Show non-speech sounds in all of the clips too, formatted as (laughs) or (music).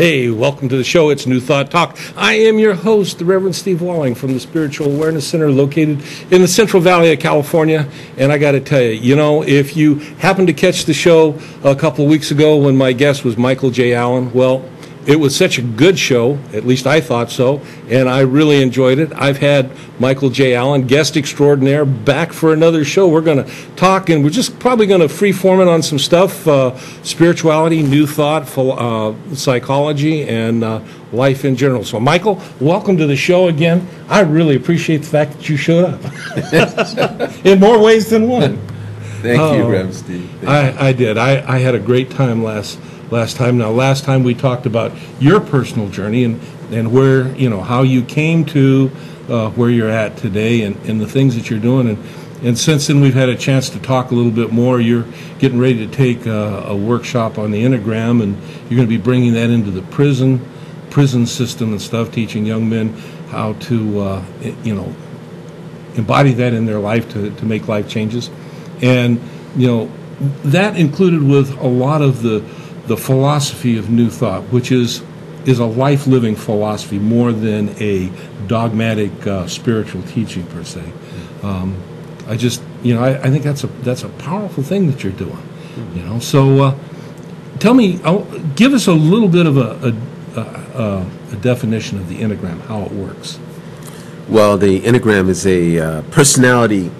Hey, welcome to the show. It's New Thought Talk. I am your host, the Reverend Steve Walling from the Spiritual Awareness Center located in the Central Valley of California. And I got to tell you, you know, if you happened to catch the show a couple of weeks ago when my guest was Michael J. Allen, well, it was such a good show, at least I thought so, and I really enjoyed it. I've had Michael J. Allen, guest extraordinaire, back for another show. We're going to talk, and we're just probably going to freeform it on some stuff uh, spirituality, new thought, uh, psychology, and uh, life in general. So, Michael, welcome to the show again. I really appreciate the fact that you showed up (laughs) in more ways than one. Thank you, oh, Steve. I, I, did. I, I had a great time last last time. Now, last time we talked about your personal journey and, and where, you know, how you came to uh, where you're at today and, and the things that you're doing. And, and since then, we've had a chance to talk a little bit more. You're getting ready to take a, a workshop on the Enneagram, and you're going to be bringing that into the prison prison system and stuff, teaching young men how to, uh, you know, embody that in their life to, to make life changes. And, you know, that included with a lot of the the philosophy of New Thought, which is is a life living philosophy more than a dogmatic uh, spiritual teaching per se. Um, I just you know I, I, think that's a that's a powerful thing that you're doing. You know, so uh, tell me, I'll, give us a little bit of a, a, a, a, definition of the enneagram, how it works. Well, the enneagram is a uh, personality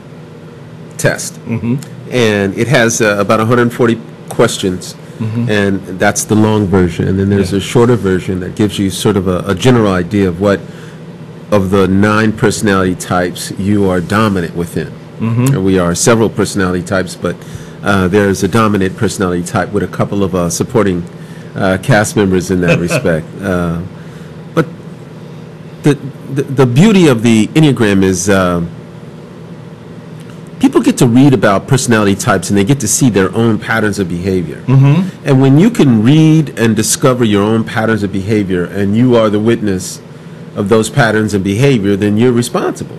test, mm-hmm. and it has uh, about 140 questions Mm-hmm. And that's the long version. And then there's yeah. a shorter version that gives you sort of a, a, general idea of what, of the nine personality types, you are dominant within. Mm-hmm. We are several personality types, but uh, there's a dominant personality type with a couple of uh, supporting uh, cast members in that (laughs) respect. Uh, but the, the, the beauty of the Enneagram is uh, people get to read about personality types and they get to see their own patterns of behavior. Mm-hmm. And when you can read and discover your own patterns of behavior and you are the witness of those patterns of behavior, then you're responsible.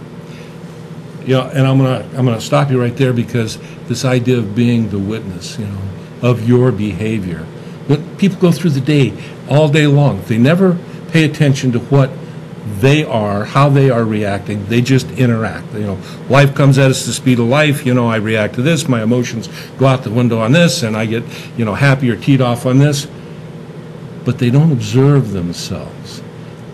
Yeah, and I'm gonna I'm gonna stop you right there because this idea of being the witness, you know, of your behavior. When people go through the day all day long, they never pay attention to what they are, how they are reacting. They just interact. You know, life comes at us the speed of life. You know, I react to this. My emotions go out the window on this, and I get, you know, happy or teed off on this. But they don't observe themselves.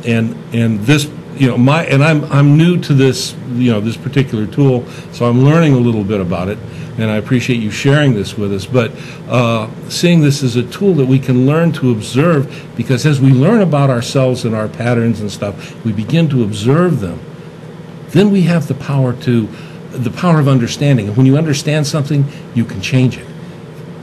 And and this you know my and I'm I'm new to this you know this particular tool, so I'm learning a little bit about it, and I appreciate you sharing this with us. But uh, seeing this as a tool that we can learn to observe, because as we learn about ourselves and our patterns and stuff, we begin to observe them. Then we have the power to the power of understanding. And when you understand something, you can change it.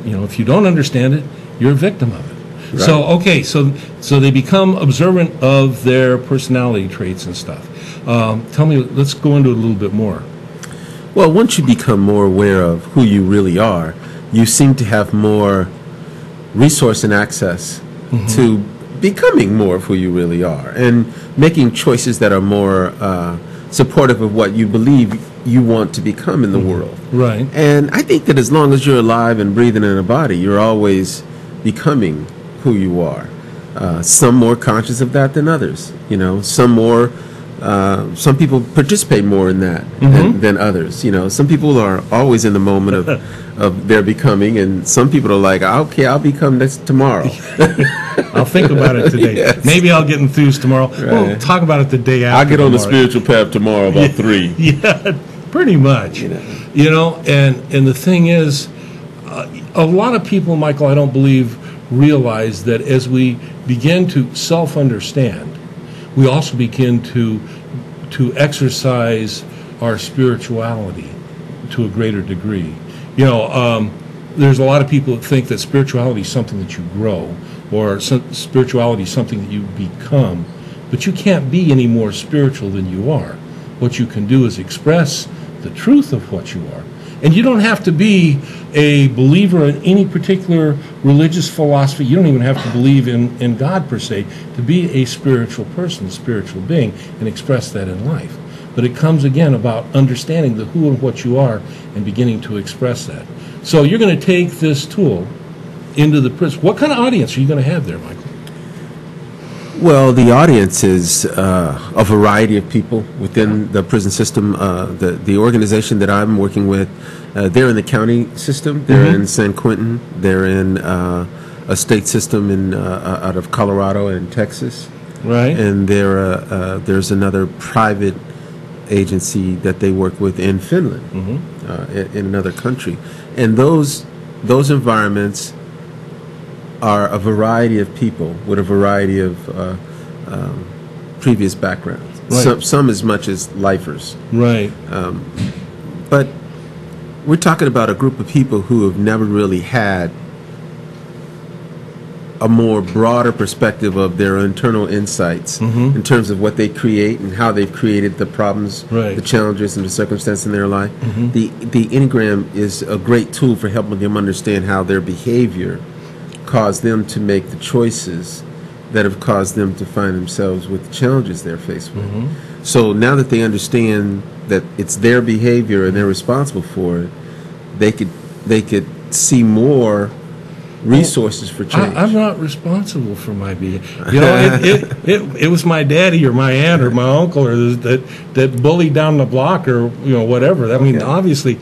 You know, if you don't understand it, you're a victim of it. Right. So okay, so so they become observant of their personality traits and stuff. Um, tell me, let's go into it a little bit more. Well, once you become more aware of who you really are, you seem to have more resource and access mm-hmm. to becoming more of who you really are and making choices that are more uh, supportive of what you believe you want to become in the mm-hmm. world. Right. And I think that as long as you're alive and breathing in a body, you're always becoming who you are. Uh, some more conscious of that than others. You know, some more. Uh, some people participate more in that mm-hmm. than, than, others. You know, some people are always in the moment of, (laughs) of their becoming, and some people are like, "Okay, I'll become this tomorrow." (laughs) I'll think about it today. (laughs) Yes. Maybe I'll get enthused tomorrow. Right. We'll talk about it the day after. I'll get on the spiritual path tomorrow about yeah, three. Yeah, pretty much. You know, you know and and the thing is, uh, a lot of people, Michael, I don't believe realize that as we begin to self understand, we also begin to, to exercise our spirituality to a greater degree. You know, um, there's a lot of people that think that spirituality is something that you grow. or some, spirituality is something that you become, but you can't be any more spiritual than you are. What you can do is express the truth of what you are. And you don't have to be a believer in any particular religious philosophy. You don't even have to believe in, in God per se to be a spiritual person, a spiritual being, and express that in life. But it comes again about understanding the who and what you are and beginning to express that. So you're going to take this tool into the prison. What kind of audience are you going to have there, Michael? Well, the audience is uh, a variety of people within the prison system. Uh, the the organization that I'm working with, uh, they're in the county system. They're Mhm. in San Quentin. They're in uh, a state system in uh, out of Colorado and Texas. Right. And there uh, uh, there's another private agency that they work with in Finland, Mhm. uh, in, in another country, and those those environments are a variety of people with a variety of uh, um, previous backgrounds. Right. Some, some as much as lifers, Right. but we're talking about a group of people who have never really had a more broader perspective of their internal insights Mhm. in terms of what they create and how they've created the problems, Right. Mm-hmm. the challenges, and the circumstances in their life. The the enneagram is a great tool for helping them understand how their behavior caused them to make the choices that have caused them to find themselves with the challenges they're faced with. Mm-hmm. So now that they understand that it's their behavior and they're responsible for it, they could they could see more resources for change. I, I'm not responsible for my behavior. You know, it, it, it, it was my daddy or my aunt or my uncle or that that bullied down the block or you know whatever. I mean, Okay. obviously,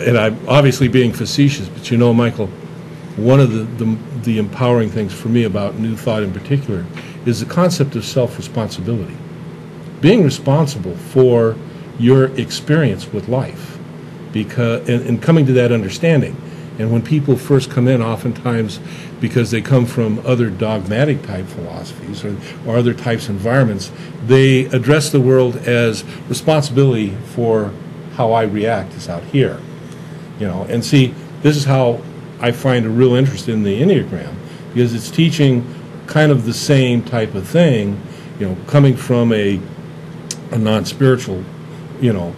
and I'm obviously being facetious, but you know, Michael, one of the, the the empowering things for me about New Thought in particular is the concept of self-responsibility, being responsible for your experience with life, because and, and coming to that understanding. And when people first come in, oftentimes because they come from other dogmatic type philosophies or, or other types of environments, they address the world as responsibility for how I react is out here. You know, and see, this is how I find a real interest in the Enneagram because it's teaching kind of the same type of thing, you know, coming from a, a non-spiritual, you know,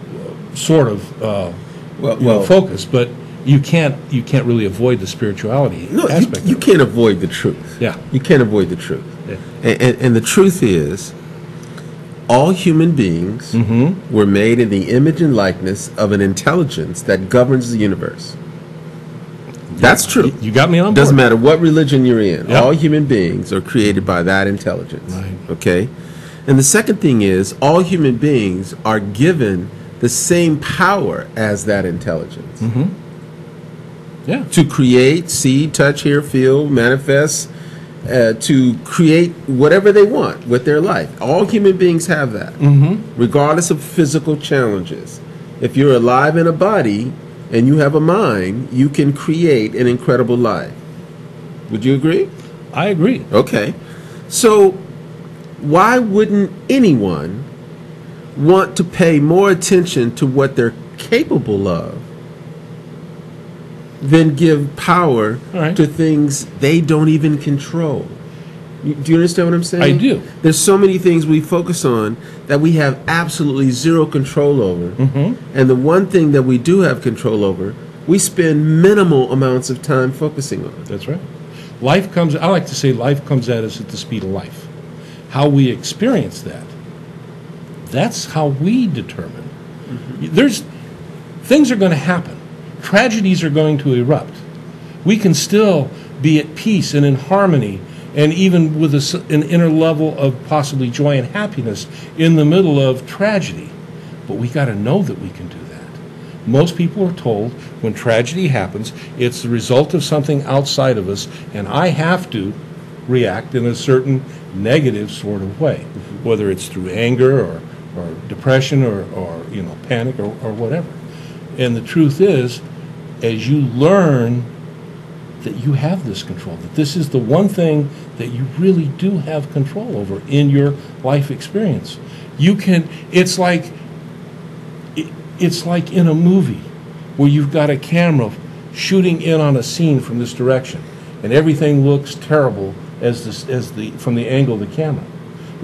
sort of uh, Well- you know, focus, but you can't you can't really avoid the spirituality no, you, aspect. you it. can't avoid the truth. Yeah. You can't avoid the truth. Yeah. And, and, and the truth is, all human beings Mm-hmm. were made in the image and likeness of an intelligence that governs the universe. That's true. You- you got me on board. Doesn't matter what religion you're in. Yep. All human beings are created by that intelligence. Right. Okay? And the second thing is, all human beings are given the same power as that intelligence Yeah. to create, see, touch, hear, feel, manifest, uh, to create whatever they want with their life. All human beings have that, mm-hmm. regardless of physical challenges. If you're alive in a body and you have a mind, you can create an incredible life. Would you agree? I agree. Okay. So, why wouldn't anyone want to pay more attention to what they're capable of than give power right. to things they don't even control? Do you understand what I'm saying? I do. There's so many things we focus on that we have absolutely zero control over. Mm-hmm. And the one thing that we do have control over, we spend minimal amounts of time focusing on. That's right. Life comes, I like to say, life comes at us at the speed of life. How we experience that, that's how we determine. There's, things are going to happen. Tragedies are going to erupt. We can still be at peace and in harmony and even with a an inner level of possibly joy and happiness in the middle of tragedy. But we got to know that we can do that. Most people are told when tragedy happens, it's the result of something outside of us, and I have to react in a certain negative sort of way, mm-hmm. whether it's through anger or, or depression or, or you know panic or, or whatever. And the truth is, as you learn that you have this control, that this is the one thing that you really do have control over in your life experience. You can, it's like, it- it's like in a movie where you've got a camera shooting in on a scene from this direction. and everything looks terrible as this, as the, from the angle of the camera.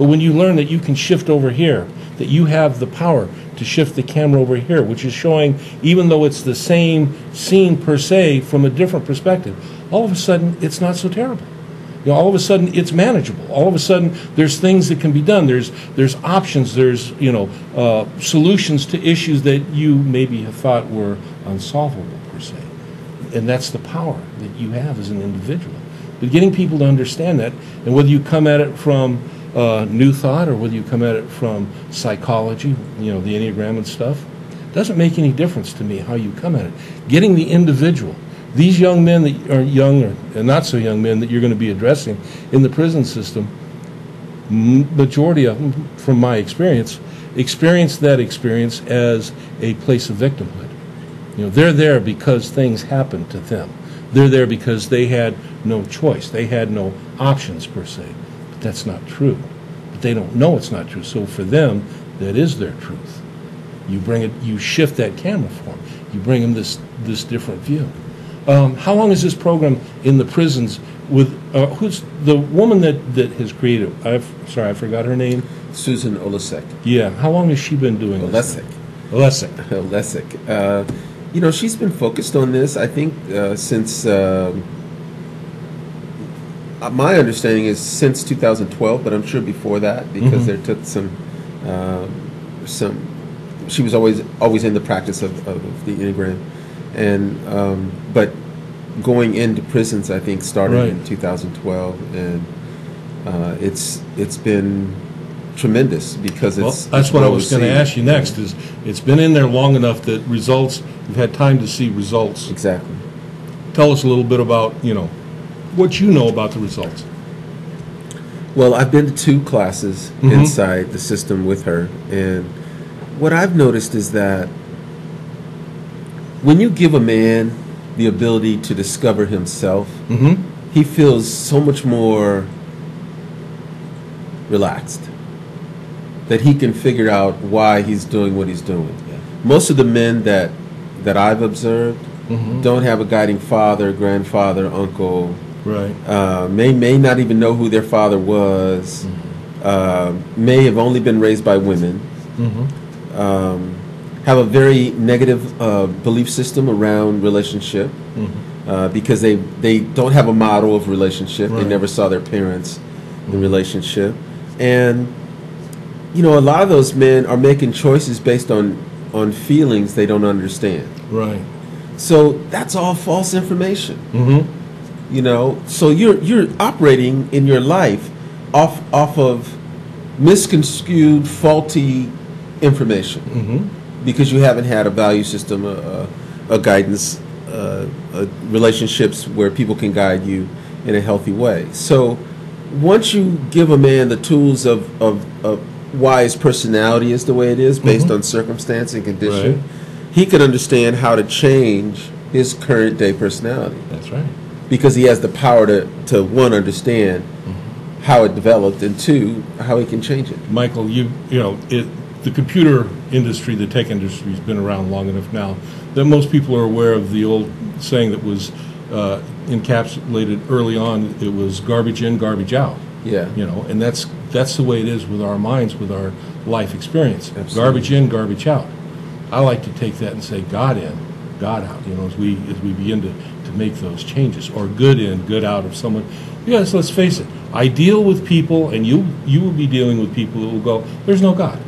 But when you learn that you can shift over here, that you have the power to shift the camera over here, which is showing, even though it's the same scene per se, from a different perspective, all of a sudden, it's not so terrible. You know, all of a sudden, it's manageable. All of a sudden, there's things that can be done. There's, there's options. There's, you know, uh, solutions to issues that you maybe have thought were unsolvable, per se. And that's the power that you have as an individual. But getting people to understand that, and whether you come at it from uh, new thought or whether you come at it from psychology, you know, the Enneagram and stuff, doesn't make any difference to me how you come at it. Getting the individual, these young men that are young or and not so young men that you're going to be addressing in the prison system, majority of them, from my experience, experience that experience as a place of victimhood. You know, they're there because things happened to them. They're there because they had no choice. They had no options per se. That's not true. But they don't know it's not true. So for them, that is their truth. You bring it. You shift that camera for them. You bring them this this different view. Um, how long is this program in the prisons? With uh, who's the woman that that has created? I've sorry, I forgot her name. Susan Olasek. Yeah. How long has she been doing this? Olesek. Olesek. Olesek. Uh, you know, she's been focused on this, I think, uh, since. Uh, my understanding is since 2012, but I'm sure before that because Mhm. there took some, um, some. She was always always in the practice of, of the enneagram, and um, but going into prisons, I think started in 2012, and uh, it's it's been tremendous because Well, it's. that's it's what I was going to ask you next, is it's been in there long enough that results, you've had time to see results. Exactly. Tell us a little bit about, you know, what you know about the results. Well, I've been to two classes Mhm. inside the system with her, and what I've noticed is that when you give a man the ability to discover himself, Mm-hmm. he feels so much more relaxed that he can figure out why he's doing what he's doing. Most of the men that that I've observed Mhm. don't have a guiding father, grandfather, uncle, Right. uh, may may not even know who their father was, uh, may have only been raised by women, Mm-hmm. um, have a very negative uh, belief system around relationship Mm-hmm. uh, because they they don't have a model of relationship. They never saw their parents in relationship, and you know a lot of those men are making choices based on on feelings they don't understand. Right. So that's all false information Mm-hmm. You know so you're you're operating in your life off off of misconstrued faulty information Mm-hmm. because you haven't had a value system a, a, a guidance uh, uh relationships where people can guide you in a healthy way so once you give a man the tools of, of, of why his personality is the way it is based Mhm. on circumstance and condition Right. he can understand how to change his current day personality That's right. Because he has the power to, to one understand how it developed and two how he can change it Michael, you, you know, it, the computer industry, the tech industry has been around long enough now that most people are aware of the old saying that was uh, encapsulated early on. It was garbage in, garbage out. yeah You know, and that's, that's the way it is with our minds, with our life experience. Absolutely. Garbage in, garbage out. I like to take that and say God in, God out, you know, as we, as we begin to, to make those changes, or good in, good out of someone. Yes, let's face it, I deal with people, and you, you will be dealing with people who will go, there's no God.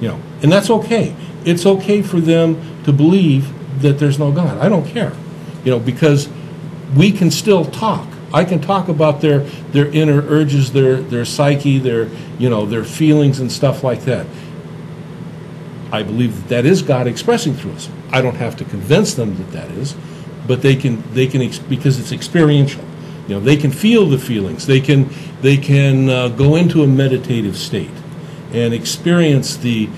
You know, and that's okay. It's okay for them to believe that there's no God. I don't care, you know, because we can still talk. I can talk about their their inner urges, their their psyche, their you know their feelings and stuff like that. I believe that, that is God expressing through us. I don't have to convince them that that is, but they can they can because it's experiential. You know, they can feel the feelings. They can they can uh, go into a meditative state and experience the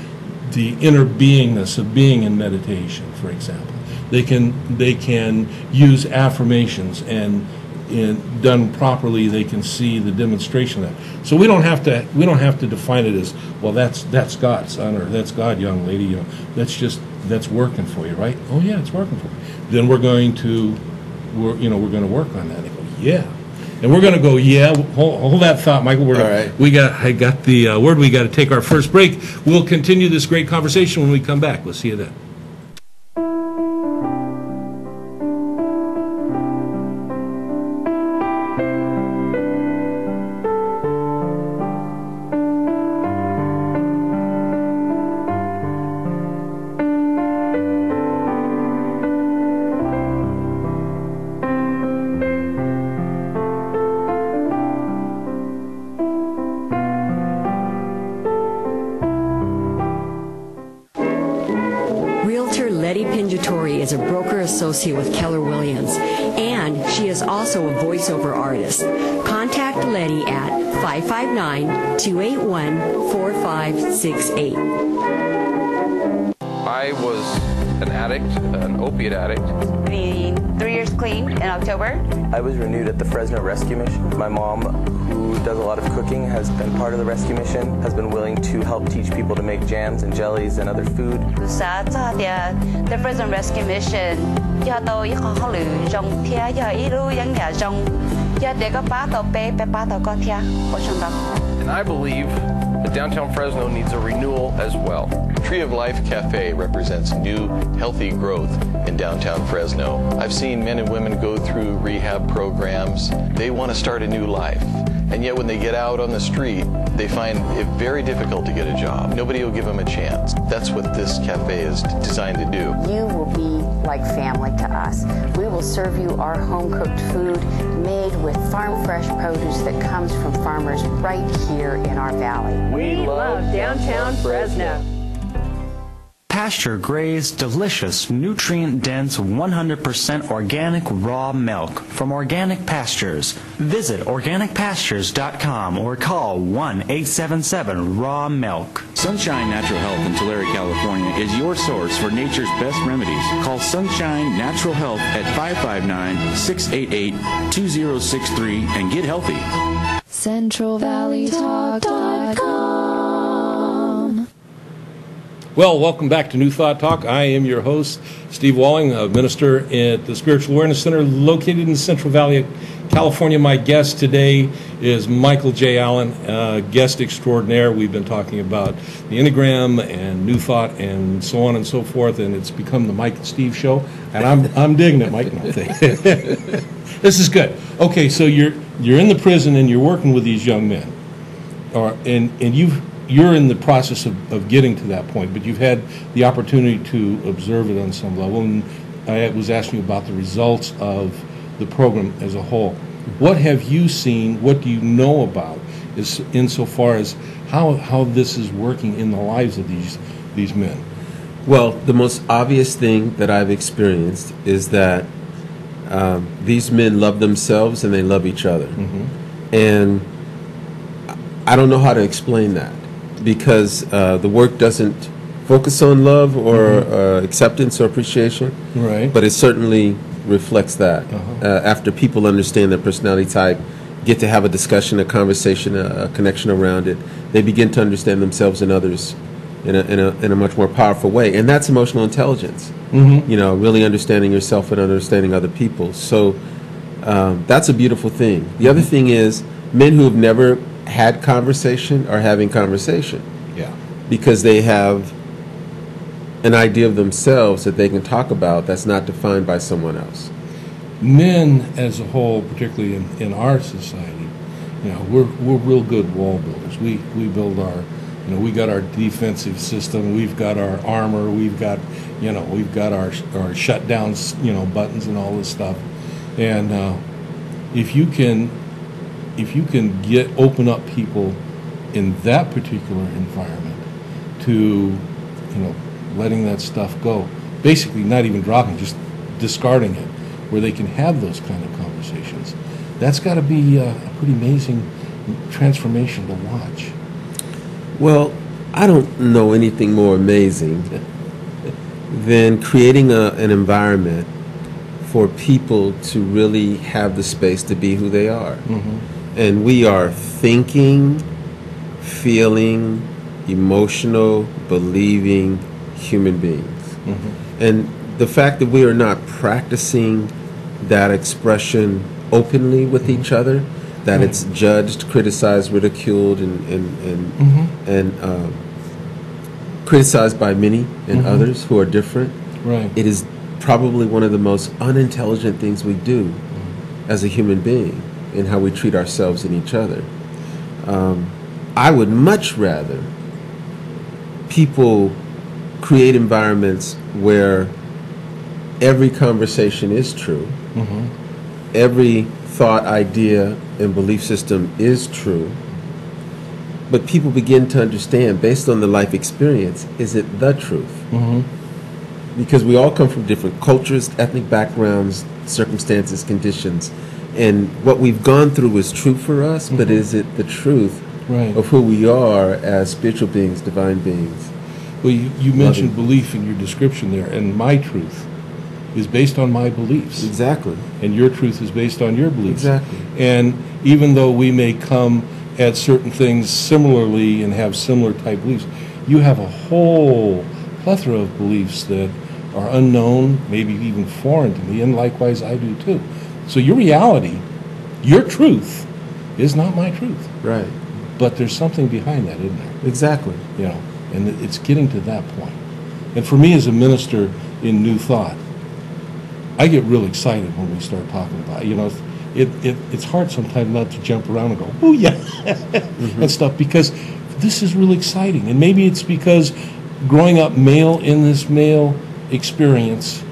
the inner beingness of being in meditation, for example. They can they can use affirmations and in, done properly, they can see the demonstration of that. So we don't have to we don't have to define it as well. That's that's God, son, or that's God, young lady. You know, that's just that's working for you, right? Oh yeah, it's working for me. Then we're going to we're, you know, we're going to work on that. They go, yeah. And we're going to go, yeah, hold, hold that thought, Michael. We're All gonna- right. We got, I got the uh, word, we got to take our first break. We'll continue this great conversation when we come back. We'll see you then. With Keller Williams, and she is also a voiceover artist. Contact Letty at 559 281 4568. I was an addict, opiate addict. It's three years clean in October. I was renewed at the Fresno rescue mission. My mom, who does a lot of cooking, has been part of the rescue mission, has been willing to help teach people to make jams and jellies and other food. The Fresno rescue mission. And I believe downtown Fresno needs a renewal as well. Tree of Life Cafe represents new, healthy growth in downtown Fresno. I've seen men and women go through rehab programs. They want to start a new life. And yet, when they get out on the street, they find it very difficult to get a job. Nobody will give them a chance. That's what this cafe is designed to do. You will be like family to us. We will serve you our home cooked food made with farm fresh produce that comes from farmers right here in our valley. We love downtown Fresno. Pasture grazed, delicious, nutrient dense, 100% organic raw milk from Organic Pastures. Visit organicpastures.com or call 1 877 Raw Milk. Sunshine Natural Health in Tulare, California is your source for nature's best remedies. Call Sunshine Natural Health at 559 688 2063 and get healthy. CentralValleyTalk.com. Well, welcome back to New Thought Talk. I am your host, Steve Walling, a minister at the Spiritual Awareness Center located in Central Valley, California. My guest today is Michael J. Allen, uh, guest extraordinaire. We've been talking about the Enneagram and New Thought and so on and so forth, and it's become the Mike and Steve show. And I'm, I'm digging it, Mike. (laughs) This is good. Okay, so you're, you're in the prison and you're working with these young men or and and you you're in the process of, of getting to that point, but you've had the opportunity to observe it on some level. And I was asking you about the results of the program as a whole. What have you seen? What do you know about, is insofar as how how this is working in the lives of these these men? Well, the most obvious thing that I've experienced is that um, these men love themselves and they love each other. And I don't know how to explain that because uh, the work doesn't focus on love or uh, acceptance or appreciation. Right. But it certainly reflects that. Uh-huh. Uh, after people understand their personality type, get to have a discussion, a conversation, a, a connection around it, they begin to understand themselves and others in a, in a, in a much more powerful way. And that's emotional intelligence. Mhm. You know, really understanding yourself and understanding other people. So um, that's a beautiful thing. The other thing is men who have never had conversation are having conversation Yeah. because they have an idea of themselves that they can talk about that's not defined by someone else. men as a whole, particularly in, in our society, you know, we're, we're real good wall builders. We, we build our, you know, we got our defensive system, we've got our armor, we've got, you know, we've got our, our shutdowns, you know, buttons and all this stuff. And uh, if you can, if you can get, open up people in that particular environment to, you know, letting that stuff go, basically not even dropping, just discarding it, where they can have those kind of conversations. That's got to be uh, a pretty amazing transformation to watch. Well, I don't know anything more amazing than creating a, an environment for people to really have the space to be who they are. And we are thinking, feeling, emotional, believing human beings. Mm-hmm. And the fact that we are not practicing that expression openly with each mm-hmm. other, that it's mm-hmm. judged, criticized, ridiculed, and and and, and uh, criticized by many and others who are different. Right. It is probably one of the most unintelligent things we do as a human being in how we treat ourselves and each other. Um, I would much rather people create environments where every conversation is true, every thought, idea, and belief system is true, but people begin to understand, based on the life experience, is it the truth? Because we all come from different cultures, ethnic backgrounds, circumstances, conditions, and what we've gone through is true for us, but mm-hmm. is it the truth Right. of who we are as spiritual beings, divine beings? Well, you, you mentioned belief in your description there, and my truth is based on my beliefs. Exactly. And your truth is based on your beliefs. Exactly. And even though we may come at certain things similarly and have similar type beliefs, you have a whole plethora of beliefs that are unknown, maybe even foreign to me, and likewise I do too. So your reality, your truth, is not my truth. Right. But there's something behind that, isn't there? Exactly. you know, and it's getting to that point. And for me as a minister in New Thought, I get real excited when we start talking about, it. you know, it, it, it's hard sometimes not to jump around and go, oh yeah, (laughs) mm-hmm. and stuff, because this is really exciting. And maybe it's because growing up male in this male experience,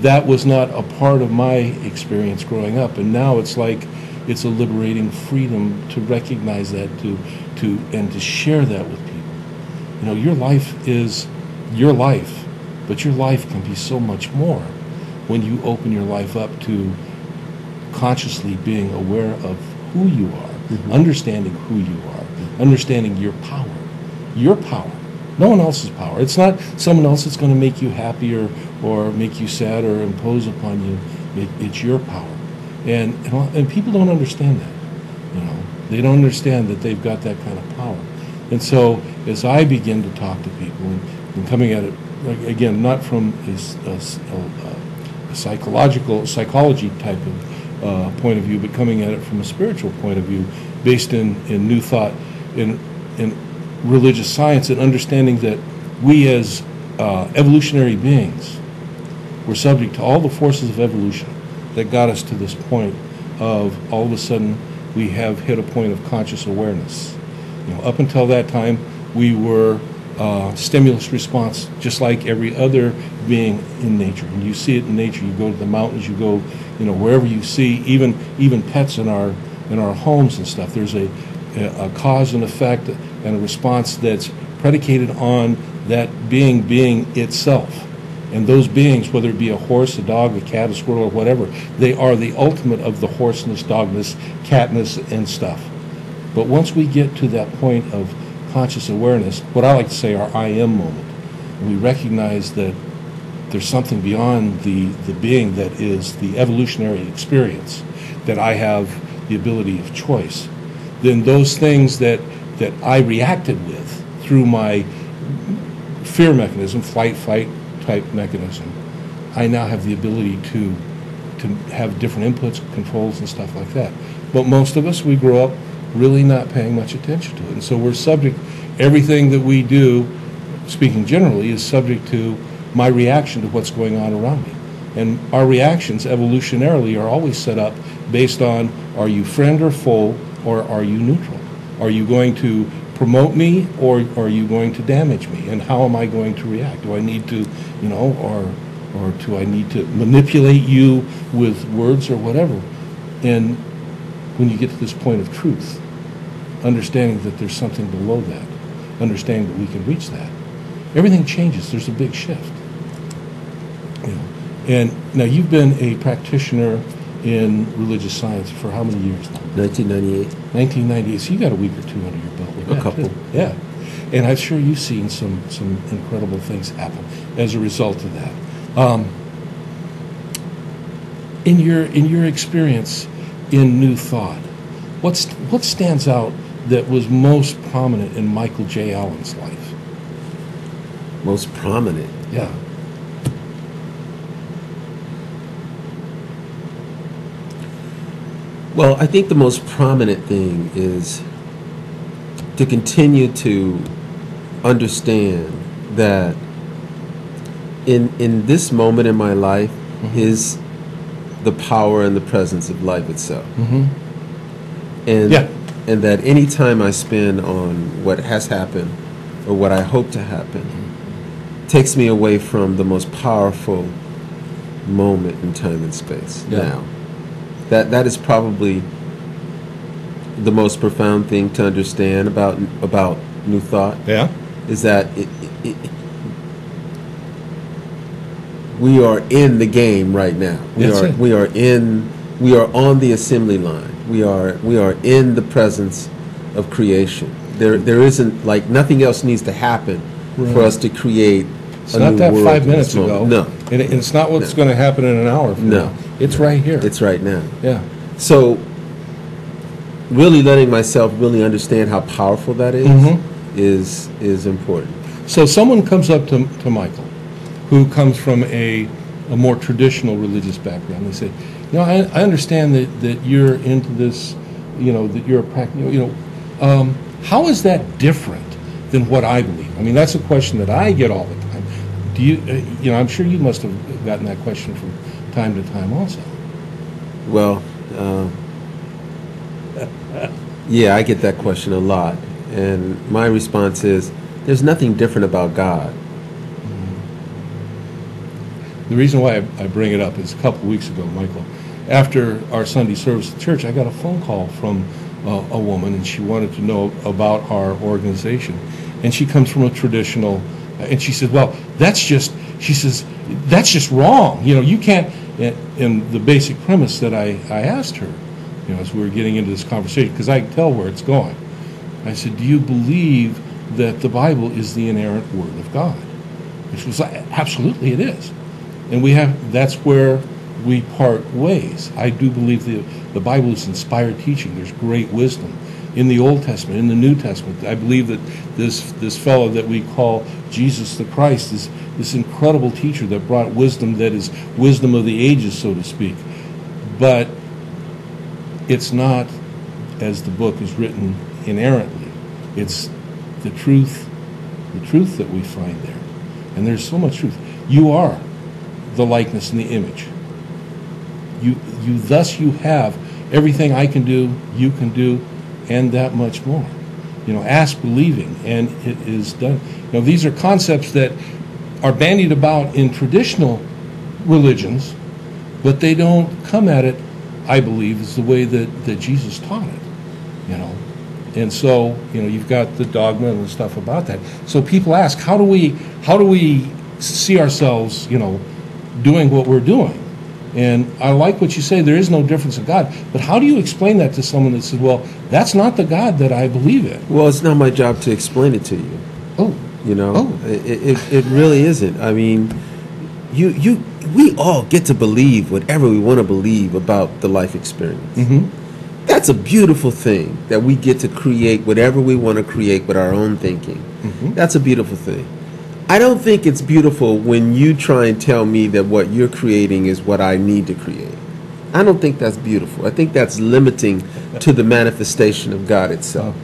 that was not a part of my experience growing up. And now it's like, it's a liberating freedom to recognize that, to, to, and to share that with people. You know, your life is your life, but your life can be so much more when you open your life up to consciously being aware of who you are, mm-hmm. understanding who you are, understanding your power. Your power. No one else's power. It's not someone else that's going to make you happier or make you sad or impose upon you. It, it's your power. And, and, and people don't understand that. You know, they don't understand that they've got that kind of power. And so, as I begin to talk to people and, and coming at it again, not from a psychological psychology type of uh, point of view, but coming at it from a spiritual point of view, based in, in new thought, in in religious science, and understanding that we as uh, evolutionary beings we're subject to all the forces of evolution that got us to this point of all of a sudden we have hit a point of conscious awareness. You know, up until that time, we were uh, stimulus response, just like every other being in nature. And you see it in nature. You go to the mountains, you go, you know, wherever you see, even even pets in our in our homes and stuff. There's a a cause and effect and a response that's predicated on that being being itself. And those beings, whether it be a horse, a dog, a cat, a squirrel, or whatever, they are the ultimate of the horseness, dogness, catness, and stuff. But once we get to that point of conscious awareness, what I like to say our I am moment, we recognize that there's something beyond the, the being that is the evolutionary experience, that I have the ability of choice, then those things that, that I reacted with through my fear mechanism, flight, fight type mechanism, I now have the ability to, to have different inputs, controls, and stuff like that. But most of us, we grow up really not paying much attention to it. And so we're subject, everything that we do, speaking generally, is subject to my reaction to what's going on around me. And our reactions evolutionarily are always set up based on are you friend or foe or are you neutral? Are you going to promote me or are you going to damage me? And how am I going to react? Do I need to, you know, or or do I need to manipulate you with words or whatever? And when you get to this point of truth, understanding that there's something below that, understanding that we can reach that, everything changes. There's a big shift. You know, and now you've been a practitioner in religious science for how many years now? 1998. 1998. So you got a week or two under your couple. too. (laughs) Yeah, and I'm sure you've seen some some incredible things happen as a result of that. Um, in your in your experience in New Thought, what's what stands out that was most prominent in Michael J. Allen's life? Most prominent. Yeah. Well, I think the most prominent thing is to continue to understand that in in this moment in my life is the power and the presence of life itself. Mhm. And Yeah. and that any time I spend on what has happened or what I hope to happen takes me away from the most powerful moment in time and space Yeah. now. That that is probably the most profound thing to understand about about New Thought. Yeah. Is that it, it, it, we are in the game right now. We That's are it. we are in we are on the assembly line. We are we are in the presence of creation. There there isn't like nothing else needs to happen for us to create It's not that five minutes ago. No. And it- it's not what's No. going to happen in an hour from No. now. It's right here. It's right now. Yeah. So, really letting myself really understand how powerful that is Mhm. is is important. So someone comes up to, to Michael, who comes from a, a more traditional religious background. They say, you know, I, I understand that, that you're into this, you know, that you're a practical, you know, um, how is that different than what I believe? I mean, that's a question that I get all the time. Do you, uh, you know, I'm sure you must have gotten that question from time to time also. Well, uh, yeah, I get that question a lot, and my response is, there's nothing different about God. The reason why I, bring it up is a couple of weeks ago, Michael, after our Sunday service at church, I got a phone call from uh, a woman, and she wanted to know about our organization. And she comes from a traditional, and she said, "Well, that's just," she says, "that's just wrong. You know, you can't." And the basic premise that I, I asked her, you know, as we were getting into this conversation, because I can tell where it's going. I said, "Do you believe that the Bible is the inerrant Word of God?" And she was like, "Absolutely, it is." And we have that's where we part ways. I do believe the the Bible is inspired teaching. There's great wisdom in the Old Testament, in the New Testament. I believe that this this fellow that we call Jesus the Christ is this incredible teacher that brought wisdom that is wisdom of the ages, so to speak. But it's not as the book is written inerrantly. It's the truth, the truth that we find there. And there's so much truth. You are the likeness and the image. You, you thus you have everything I can do, you can do, and that much more. You know, ask believing, and it is done. You know, these are concepts that are bandied about in traditional religions, but they don't come at it, I believe, is the way that, that Jesus taught it. You know, and so you know you've got the dogma and the stuff about that. So people ask, how do we how do we see ourselves, you know, doing what we're doing? And I like what you say. There is no difference in God, but how do you explain that to someone that says, "Well, that's not the God that I believe in"? Well, it's not my job to explain it to you. Oh, You know, Oh. it, it, it really isn't. I mean, you you we all get to believe whatever we want to believe about the life experience. Mhm. That's a beautiful thing that we get to create whatever we want to create with our own thinking. Mhm. That's a beautiful thing. I don't think it's beautiful when you try and tell me that what you're creating is what I need to create. I don't think that's beautiful. I think that's limiting to the manifestation of God itself.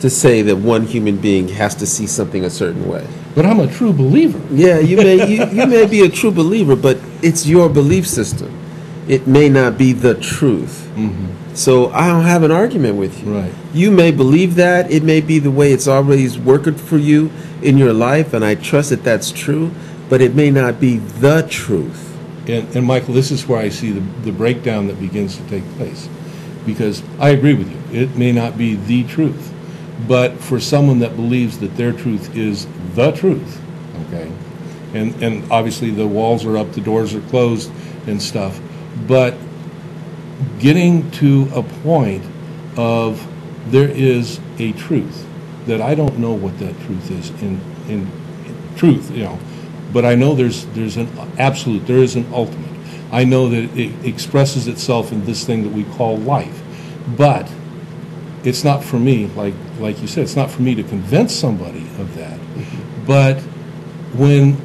To say that one human being has to see something a certain way. But I'm a true believer. Yeah, you may you, you may be a (laughs) true believer, but it's your belief system. It may not be the truth. Mm-hmm. So I don't have an argument with you. Right. You may believe that. It may be the way it's always working for you in your life, and I trust that that's true, but it may not be the truth. And, and Michael, this is where I see the, the breakdown that begins to take place. Because I agree with you, it may not be the truth. But for someone that believes that their truth is the truth, okay, and, and obviously the walls are up, the doors are closed and stuff, but getting to a point of there is a truth that I don't know what that truth is in, in, truth, you know, but I know there's there's an absolute, there is an ultimate. I know that it expresses itself in this thing that we call life, but it's not for me, like like you said, it's not for me to convince somebody of that. But when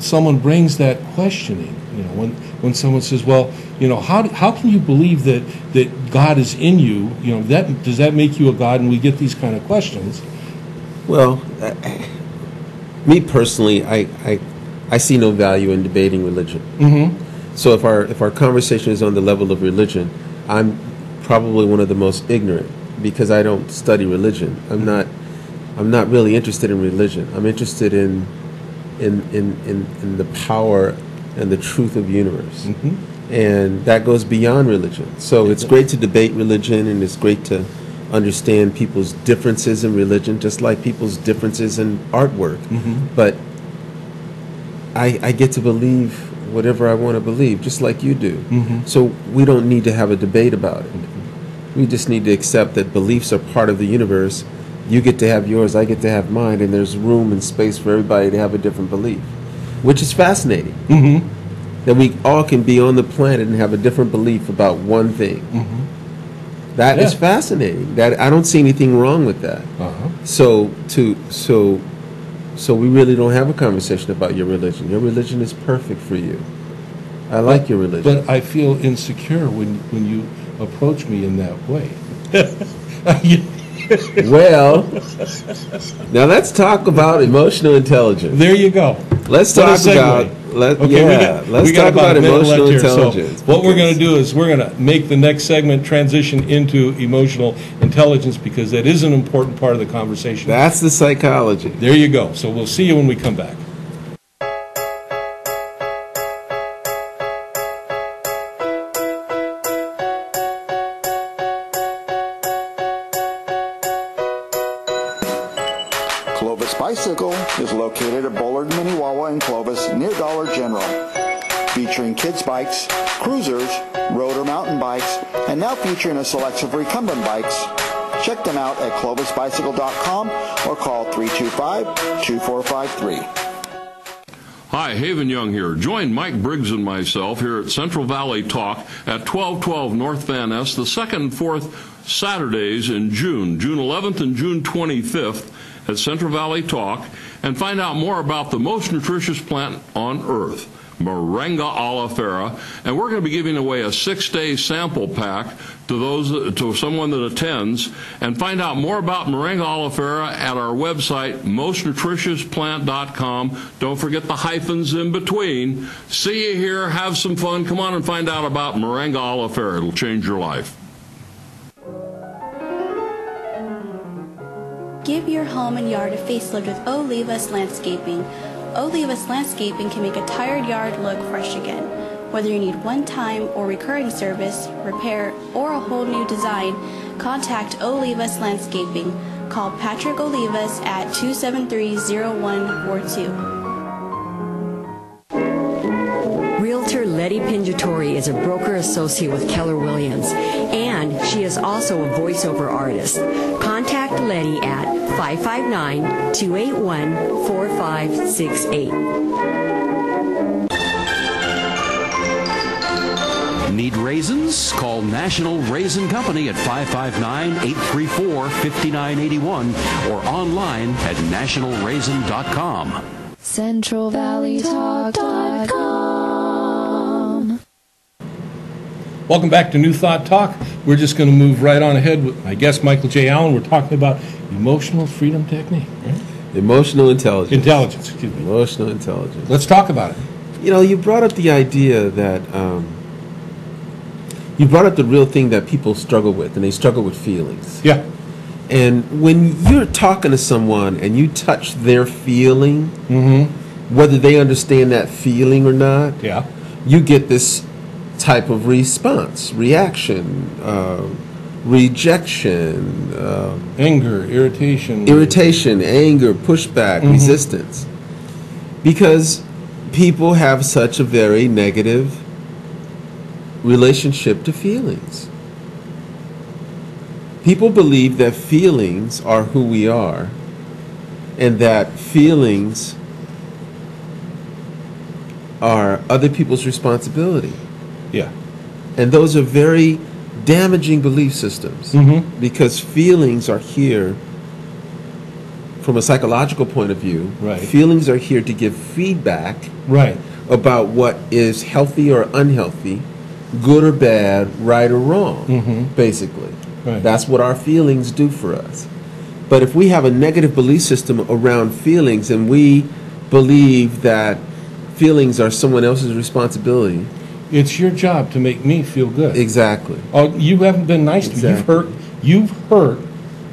someone brings that questioning, you know, when when someone says, well, you know, how, how can you believe that, that God is in you? You know, that, does that make you a God? And we get these kind of questions. Well, uh, me personally, I, I, I see no value in debating religion. Mm-hmm. So if our if our conversation is on the level of religion, I'm probably one of the most ignorant because I don't study religion. I'm not I'm not really interested in religion. I'm interested in in in, in, in the power and the truth of the universe. Mm-hmm. And that goes beyond religion. So it's great to debate religion and it's great to understand people's differences in religion, just like people's differences in artwork. Mhm. But I, I get to believe whatever I want to believe, just like you do. Mhm. So we don't need to have a debate about it. We just need to accept that beliefs are part of the universe. You get to have yours, I get to have mine, and there's room and space for everybody to have a different belief, which is fascinating. Mm-hmm. That we all can be on the planet and have a different belief about one thing. Mm-hmm. That is Yeah. fascinating. That I don't see anything wrong with that. Uh-huh. So to so so we really don't have a conversation about your religion. Your religion is perfect for you. I like your religion. But I feel insecure when, when you approach me in that way. (laughs) Well, now let's talk about emotional intelligence. There you go. Let's talk about let Okay, we yeah. got- let's we got talk about, a minute emotional here. So intelligence. what we're going to do is we're going to make the next segment transition into emotional intelligence because that is an important part of the conversation. That's the psychology. There you go. So we'll see you when we come back. Is located at Bullard, Minnewawa, and Clovis near Dollar General. Featuring kids' bikes, cruisers, road or mountain bikes, and now featuring a selection of recumbent bikes. Check them out at clovisbicycle.com or call 325-2453. Hi, Haven Young here. Join Mike Briggs and myself here at Central Valley Talk at 1212 North Van Ness the second and fourth Saturdays in June, June 11th and June 25th at Central Valley Talk, and find out more about the most nutritious plant on earth. Moringa oleifera, and we're going to be giving away a six-day sample pack to those to someone that attends, and find out more about Moringa oleifera at our website mostnutritiousPlant.com. Don't forget the hyphens in between. See you here. Have some fun. Come on and find out about Moringa oleifera. It'll change your life. Give your home and yard a facelift with Olivas Landscaping. Olivas Landscaping can make a tired yard look fresh again. Whether you need one-time or recurring service, repair, or a whole new design, contact Olivas Landscaping. Call Patrick Olivas at 273-0142. Realtor Letty is a broker associate with Keller Williams, and she is also a voiceover artist. Contact Letty at 559 281 4568. Need raisins? Call National Raisin Company at 559-834-5981 or online at nationalraisin.com. CentralValleyTalk.com. Welcome back to New Thought Talk. We're just going to move right on ahead with my guest, Michael J. Allen. We're talking about emotional freedom technique. Right? Emotional intelligence. Intelligence, excuse me. Emotional intelligence. Let's talk about it. You know, you brought up the idea that um, you brought up the real thing that people struggle with, and they struggle with feelings. Yeah. And when you're talking to someone and you touch their feeling, whether they understand that feeling or not, Mm-hmm. Yeah. you get this type of response, reaction, uh, rejection, uh, Anger, irritation. irritation, anger, pushback, Mhm. resistance. Because people have such a very negative relationship to feelings. People believe that feelings are who we are and that feelings are other people's responsibility. Yeah. And those are very damaging belief systems Mhm. because feelings are here from a psychological point of view. Right. Feelings are here to give feedback Right. about what is healthy or unhealthy, good or bad, right or wrong, Mhm. basically. Right. That's what our feelings do for us. But if we have a negative belief system around feelings and we believe that feelings are someone else's responsibility, It's your job to make me feel good. Exactly. Oh, you haven't been nice to me. You've hurt. You've hurt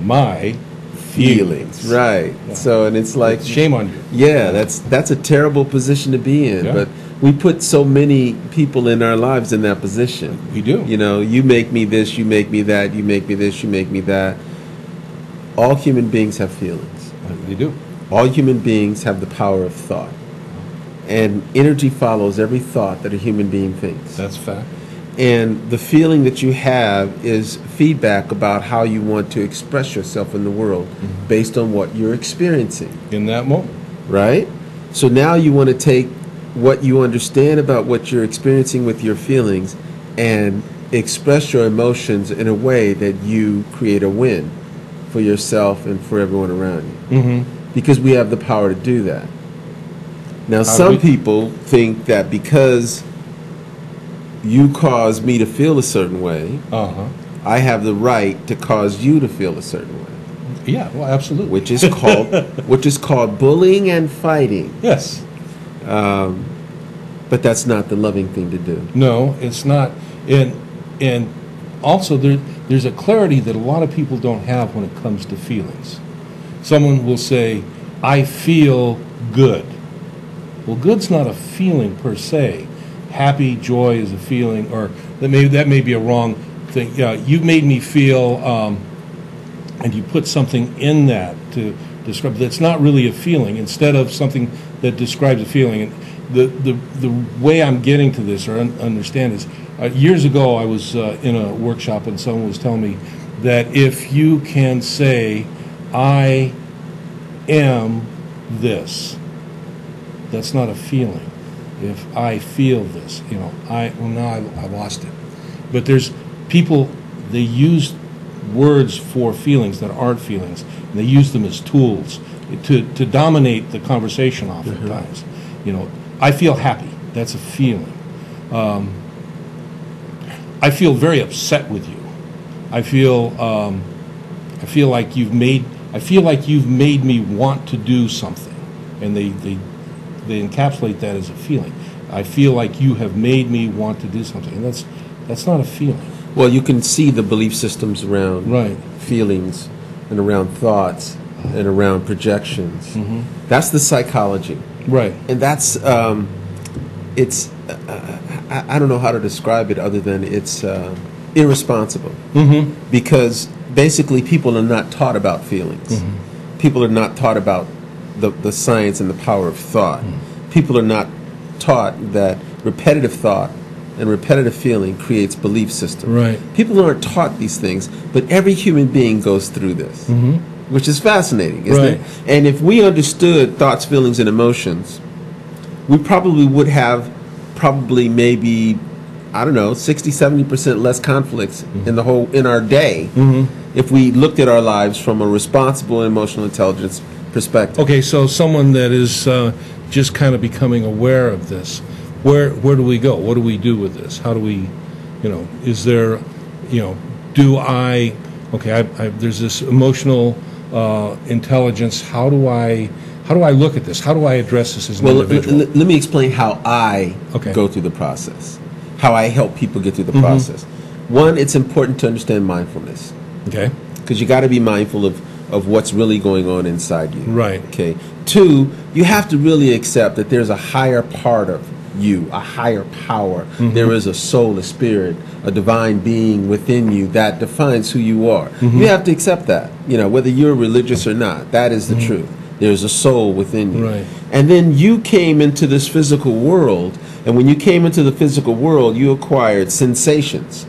my feelings, right? So, and it's like shame on you. Yeah, that's that's a terrible position to be in. Yeah. But we put so many people in our lives in that position. We do. You know, you make me this, you make me that, you make me this, you make me that. All human beings have feelings. They do. All human beings have the power of thought. And energy follows every thought that a human being thinks. That's fact. And the feeling that you have is feedback about how you want to express yourself in the world based on what you're experiencing. In that moment. Right? So now you want to take what you understand about what you're experiencing with your feelings and express your emotions in a way that you create a win for yourself and for everyone around you. Mhm. Because we have the power to do that. Now, How some people think that because you cause me to feel a certain way, Uh-huh. I have the right to cause you to feel a certain way. Yeah, well, absolutely. Which is called (laughs) which is called bullying and fighting. Yes. Um, but that's not the loving thing to do. No, it's not. And and also there there's a clarity that a lot of people don't have when it comes to feelings. Someone will say, "I feel good." Well, good's not a feeling per se. Happy, joy is a feeling, or that may that may be a wrong thing. Yeah, you made me feel, um, and you put something in that to describe. That's not really a feeling. Instead of something that describes a feeling, and the the the way I'm getting to this or un- understand is, uh, years ago I was uh, in a workshop and someone was telling me that if you can say, "I am this," that's not a feeling. If I feel this, you know, I well now I, I lost it. But there's people they use words for feelings that aren't feelings, and they use them as tools to to dominate the conversation. Oftentimes, you know, I feel happy. That's a feeling. Um, I feel very upset with you. I feel um, I feel like you've made I feel like you've made me want to do something, and they they they encapsulate that as a feeling. I feel like you have made me want to do something, and that's that's not a feeling. Well, you can see the belief systems around Right. feelings and around thoughts and around projections. Mhm. That's the psychology. Right. And that's, um, it's, uh, I, I don't know how to describe it other than it's uh, irresponsible. Mhm. Because basically people are not taught about feelings. Mhm. People are not taught about the, the science and the power of thought. People are not taught that repetitive thought and repetitive feeling creates belief system. Right. People aren't taught these things, but every human being goes through this, Mhm. which is fascinating, isn't Right. it? And if we understood thoughts, feelings, and emotions, we probably would have probably maybe I don't know 60 70% less conflicts in the whole in our day Mhm. if we looked at our lives from a responsible emotional intelligence perspective. Okay, so someone that is uh, just kind of becoming aware of this, where where do we go? What do we do with this? How do we, you know, is there, you know, do I? Okay, I, I, there's this emotional uh, intelligence. How do I? How do I look at this? How do I address this as an Well, individual? let me explain how I Okay. go through the process, how I help people get through the Mhm. process. One, it's important to understand mindfulness. Okay. Because you got to be mindful of, of what's really going on inside you. Right. Okay. Two, you have to really accept that there's a higher part of you, a higher power. Mhm. There is a soul, a spirit, a divine being within you that defines who you are. Mhm. You have to accept that. You know, whether you're religious or not, that is the truth. There's a soul within you. Right. And then you came into this physical world, and when you came into the physical world, you acquired sensations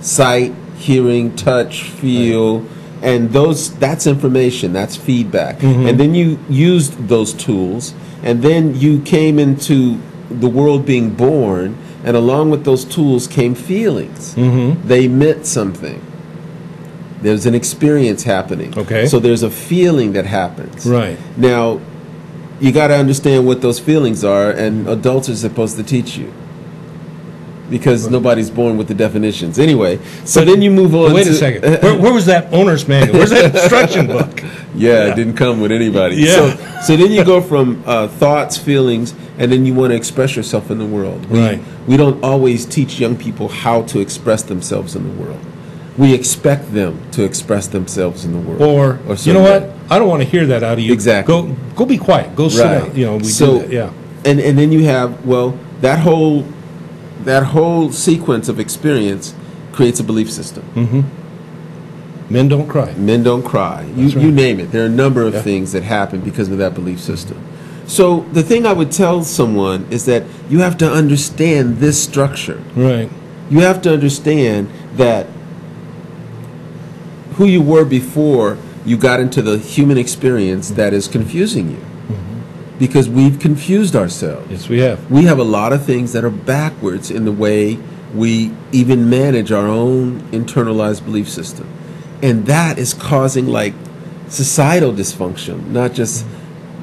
sight, hearing, touch, feel, and those that's information, that's feedback. Mhm. And then you used those tools, and then you came into the world being born, and along with those tools came feelings. Mhm. They meant something. There's an experience happening. Okay. So there's a feeling that happens. Right. Now, you got to understand what those feelings are, and adults are supposed to teach you. Because nobody's born with the definitions. Anyway, so then you move on. Wait a second. (laughs) Where, where was that owner's manual? Where's that instruction book? (laughs) Yeah, it didn't come with anybody. Yeah. So, so then you go from uh, thoughts, feelings, and then you want to express yourself in the world. We, Right. We don't always teach young people how to express themselves in the world. We expect them to express themselves in the world. Or, you know what? I don't want to hear that out of you. Exactly. Go, go be quiet. Go sit Right. down. You know, we so, do that. Yeah. And and then you have well that whole that whole sequence of experience creates a belief system. Mm-hmm. Men don't cry. Men don't cry. You, right. you name it. There are a number of Yeah. things that happen because of that belief system. So the thing I would tell someone is that you have to understand this structure. Right. You have to understand that who you were before you got into the human experience that is confusing you. Because we've confused ourselves. Yes, we have. We have a lot of things that are backwards in the way we even manage our own internalized belief system. And that is causing like societal dysfunction, not just,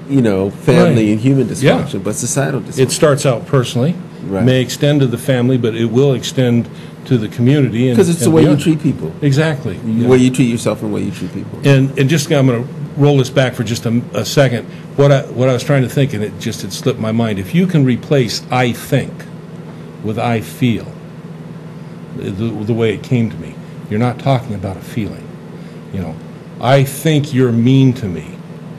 you know, family Right. and human Yeah. dysfunction, but societal dysfunction. It starts out personally, Right. may extend to the family, but it will extend to the community. Because it's the way you treat people. Exactly. The Yeah. way you treat yourself and the way you treat people. And, and just, I'm going to roll this back for just a, a second. What I, what I was trying to think, and it just had slipped my mind, if you can replace I think with I feel, the, the way it came to me, you're not talking about a feeling. You know, I think you're mean to me.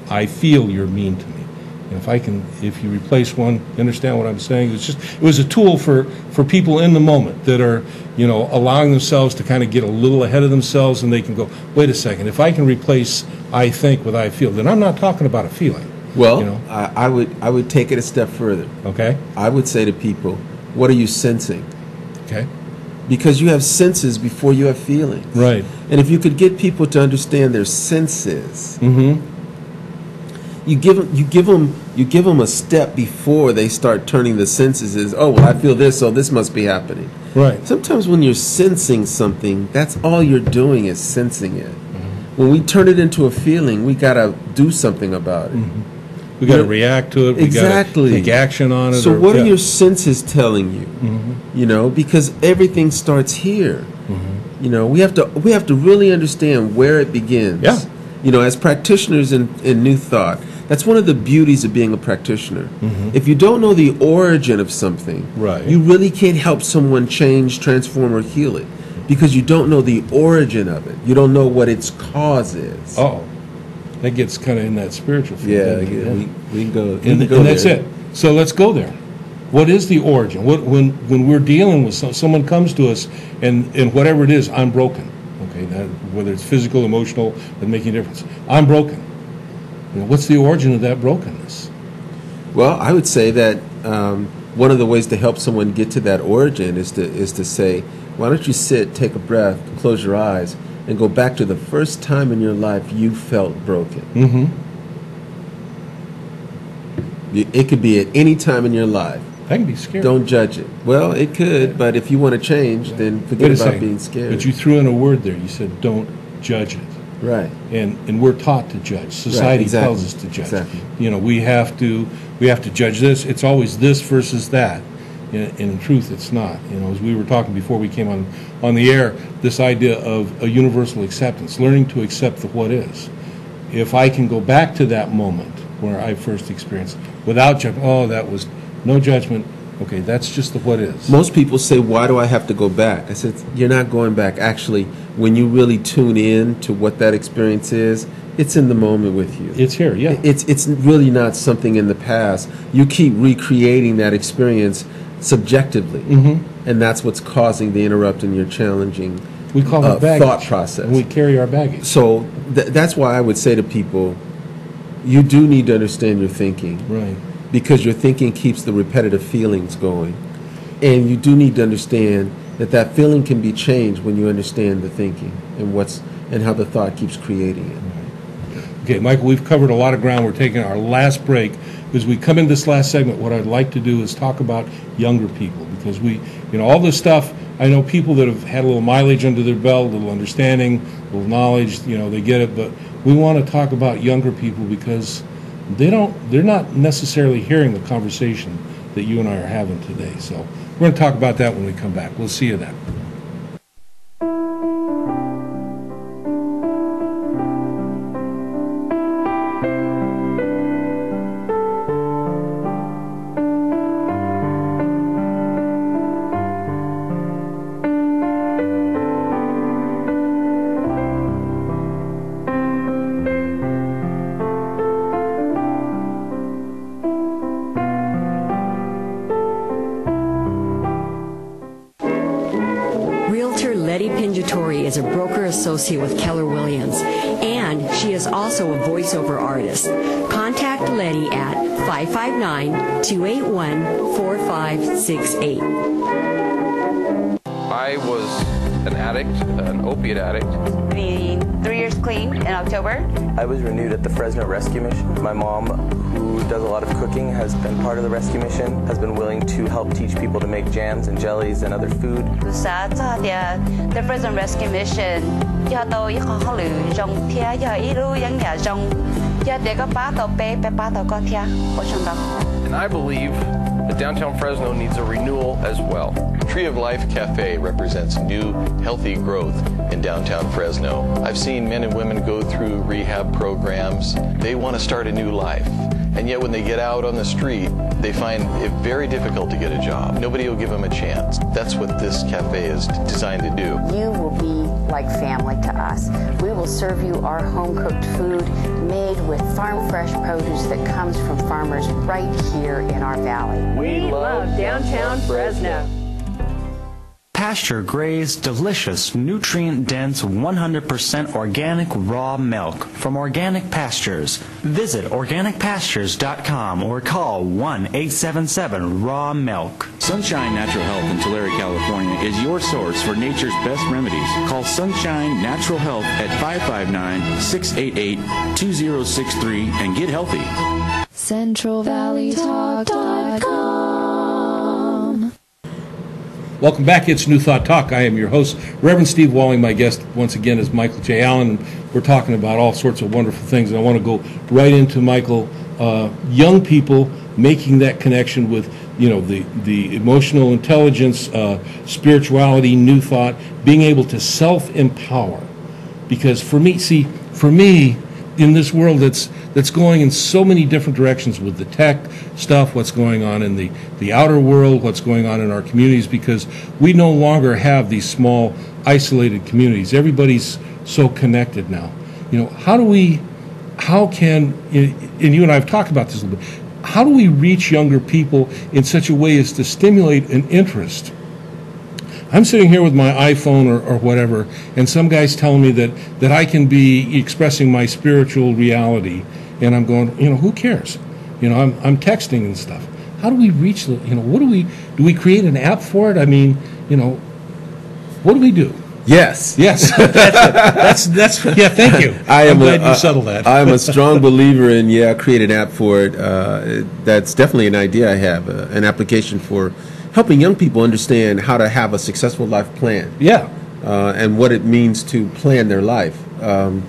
I feel you're mean to me. And if I can, if you replace one, you understand what I'm saying? It's just, it was a tool for, for people in the moment that are, you know, allowing themselves to kind of get a little ahead of themselves and they can go, wait a second, if I can replace I think with I feel, then I'm not talking about a feeling. Well, you know? I, I would I would take it a step further. Okay. I would say to people, what are you sensing? Okay. Because you have senses before you have feelings. Right. And if you could get people to understand their senses, Mm-hmm. you give them you give them you give them a step before they start turning the senses as oh well I feel this so this must be happening. Right. Sometimes when you're sensing something, that's all you're doing is sensing it. When we turn it into a feeling, we gotta do something about it. We got to react to it. We exactly. got to take action on it. So or- what yeah. are your senses telling you? Mhm. You know, because everything starts here. Mm-hmm. You know, we have to we have to really understand where it begins. Yeah. You know, as practitioners in, in New Thought, that's one of the beauties of being a practitioner. Mhm. If you don't know the origin of something, Right. you really can't help someone change, transform, or heal it. Because you don't know the origin of it. You don't know what its cause is. Oh, that gets kind of in that spiritual field. Yeah, yeah, we, we can go. we and, can go and that's it. So let's go there. What is the origin? What, when when we're dealing with some, someone comes to us and and whatever it is, I'm broken. Okay, that, whether it's physical, emotional, doesn't make any difference. I'm broken. You know, what's the origin of that brokenness? Well, I would say that um, one of the ways to help someone get to that origin is to is to say, why don't you sit, take a breath, close your eyes, and go back to the first time in your life you felt broken. Mm-hmm. It could be at any time in your life. That can be scary. Don't judge it. Well, it could, but if you want to change, then forget about second. being scared. But you threw in a word there. You said, "Don't judge it." right. and and we're taught to judge. Society exactly, tells us to judge. exactly. You know, we have to we have to judge this. It's always this versus that. In, in truth, it's not. You know, as we were talking before we came on on the air, this idea of a universal acceptance, learning to accept the what is. If I can go back to that moment where I first experienced without judgment, oh, that was no judgment. Okay, that's just the what is. Most people say, "Why do I have to go back?" I said, "You're not going back. Actually, when you really tune in to what that experience is, it's in the moment with you. It's here, yeah. It's it's really not something in the past. You keep recreating that experience subjectively, Mhm. and that's what's causing the interrupt in your challenging We call uh, it baggage. thought process. We carry our baggage. So th- that's why I would say to people, you do need to understand your thinking. Right. Because your thinking keeps the repetitive feelings going. And you do need to understand that that feeling can be changed when you understand the thinking and what's and how the thought keeps creating it. Okay, Michael, we've covered a lot of ground. We're taking our last break. As we come in this last segment, what I'd like to do is talk about younger people because we, you know, all this stuff, I know people that have had a little mileage under their belt, a little understanding, a little knowledge, you know, they get it, but we want to talk about younger people because they don't, they're not necessarily hearing the conversation that you and I are having today. So we're going to talk about that when we come back. We'll see you then. Associate with Keller Williams, and she is also a voiceover artist. Contact Letty at 559 281 4568. I was an addict, an opiate addict. Being three years clean in October. I was renewed at the Fresno Rescue Mission. My mom, who does a lot of cooking, has been part of the rescue mission, has been willing to help teach people to make jams and jellies and other food. Sa ta dia the Fresno Rescue Mission i kho kholu jong thia ya i lu yang ya jong ya de ka pa tao pe pe pa tao ko thia ho chong da. And I believe that downtown Fresno needs a renewal as well. Tree of Life Cafe represents new, healthy growth in downtown Fresno. I've seen men and women go through rehab programs. They want to start a new life. And yet, when they get out on the street, they find it very difficult to get a job. Nobody will give them a chance. That's what this cafe is designed to do. You will be like family to us. We will serve you our home cooked food made with farm fresh produce that comes from farmers right here in our valley. We love downtown Fresno. Pasture grazed, delicious, nutrient dense, 100% organic raw milk from Organic Pastures. Visit organicpastures.com or call 1 877 Raw Milk. Sunshine Natural Health in Tulare, California is your source for nature's best remedies. Call Sunshine Natural Health at 559 688 2063 and get healthy. CentralValleyTalk.com. Welcome back. It's New Thought Talk. I am your host, Reverend Steve Walling. My guest, once again, is Michael J. Allen. We're talking about all sorts of wonderful things. And I want to go right into Michael. Uh, young people making that connection with, you know, the, the emotional intelligence, uh, spirituality, new thought, being able to self-empower. Because for me, see, for me, in this world that's that's going in so many different directions with the tech stuff, what's going on in the, the outer world, what's going on in our communities, because we no longer have these small, isolated communities. Everybody's so connected now. You know, how do we, how can, and you and I have talked about this a little bit, how do we reach younger people in such a way as to stimulate an interest? I'm sitting here with my iPhone or, or whatever, and some guy's telling me that, that I can be expressing my spiritual reality, and I'm going, you know, who cares? You know, I'm, I'm texting and stuff. How do we reach the, you know, what do we, do we create an app for it? I mean, you know, what do we do? Yes. Yes. (laughs) that's, that's, yeah, thank you. I am I'm glad a, you settled that. I am a (laughs) strong believer in, yeah, create an app for it. Uh, that's definitely an idea I have, uh, an application for helping young people understand how to have a successful life plan. Yeah. Uh, and what it means to plan their life. Um,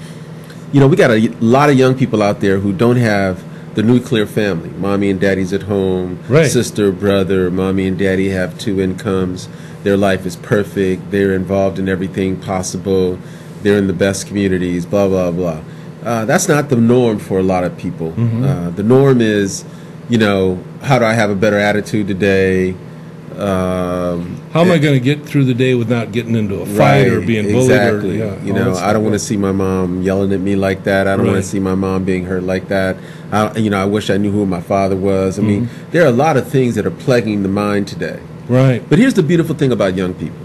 you know, we got a lot of young people out there who don't have the nuclear family. Mommy and daddy's at home, Right. sister, brother, mommy and daddy have two incomes. Their life is perfect. They're involved in everything possible. They're in the best communities, blah, blah, blah. Uh, that's not the norm for a lot of people. Mhm. Uh, the norm is, you know, how do I have a better attitude today? Um, How am I going to get through the day without getting into a fight or being bullied? Exactly. Or, yeah, you know, I don't want to see my mom yelling at me like that. I don't want to see my mom being hurt like that. I, you know, I wish I knew who my father was. I mean, Mhm. there are a lot of things that are plaguing the mind today. Right. But here's the beautiful thing about young people.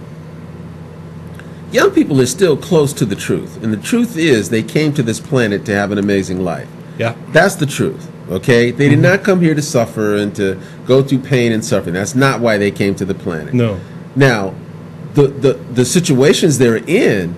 Young people are still close to the truth, and the truth is they came to this planet to have an amazing life. Yeah. That's the truth. Okay? They did mm-hmm. not come here to suffer and to go through pain and suffering. That's not why they came to the planet. No. Now, the, the, the situations they're in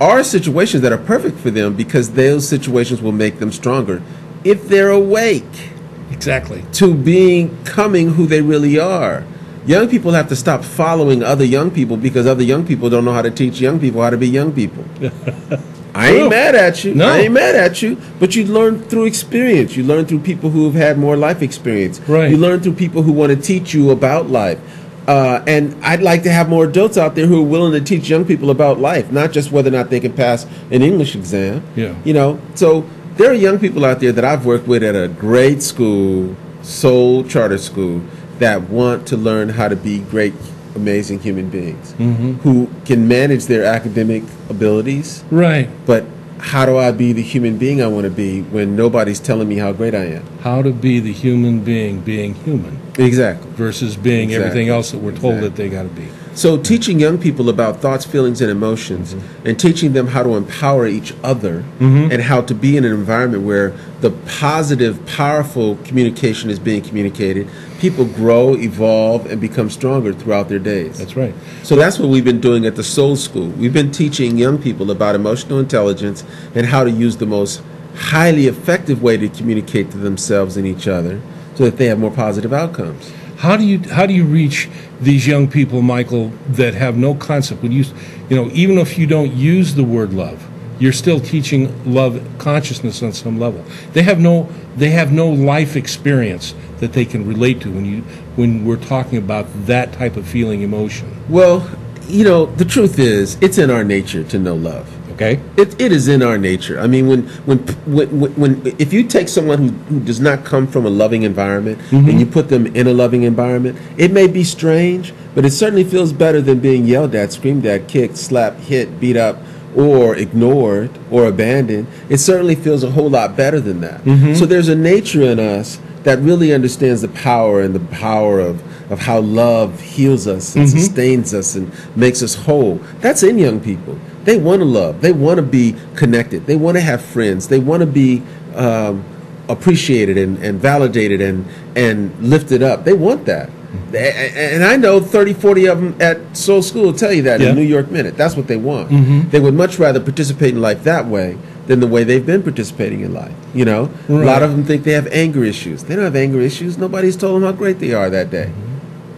are situations that are perfect for them because those situations will make them stronger if they're awake Exactly. to being coming who they really are. Young people have to stop following other young people because other young people don't know how to teach young people how to be young people. (laughs) I ain't mad at you. No. I ain't mad at you. But you learn through experience. You learn through people who have had more life experience. Right. You learn through people who want to teach you about life. Uh, and I'd like to have more adults out there who are willing to teach young people about life, not just whether or not they can pass an English exam. Yeah. You know, so there are young people out there that I've worked with at a great school, Soul Charter School, that want to learn how to be great, amazing human beings Mhm. who can manage their academic abilities. Right. But how do I be the human being I want to be when nobody's telling me how great I am? How to be the human being being human Exactly. versus being Exactly. everything else that we're told that they got to be. So, teaching young people about thoughts, feelings, and emotions, Mm-hmm. and teaching them how to empower each other Mhm. and how to be in an environment where the positive, powerful communication is being communicated, people grow, evolve, and become stronger throughout their days. That's right. So, that's what we've been doing at the Soul School. We've been teaching young people about emotional intelligence and how to use the most highly effective way to communicate to themselves and each other so that they have more positive outcomes. How do you how do you reach these young people, Michael, that have no concept? When you you know, even if you don't use the word love, you're still teaching love consciousness on some level. They have no they have no life experience that they can relate to when you when we're talking about that type of feeling emotion. Well, you know, the truth is, it's in our nature to know love. Okay. It, it is in our nature. I mean, when when when, when, if you take someone who, who does not come from a loving environment and you put them in a loving environment, it may be strange, but it certainly feels better than being yelled at, screamed at, kicked, slapped, hit, beat up, or ignored or abandoned. It certainly feels a whole lot better than that. Mhm. So there's a nature in us that really understands the power and the power of, of how love heals us and Mhm. sustains us and makes us whole. That's in young people. They want to love. They want to be connected. They want to have friends. They want to be um, appreciated and, and validated and, and lifted up. They want that. And I know 30, 40 of them at Soul School will tell you that Yeah. in New York Minute. That's what they want. Mhm. They would much rather participate in life that way than the way they've been participating in life. You know, a lot of them think they have anger issues. They don't have anger issues. Nobody's told them how great they are that day.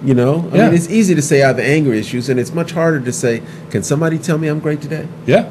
You know, I Yeah. mean, it's easy to say I have anger issues, and it's much harder to say, "Can somebody tell me I'm great today?" Yeah.